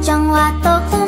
将我都。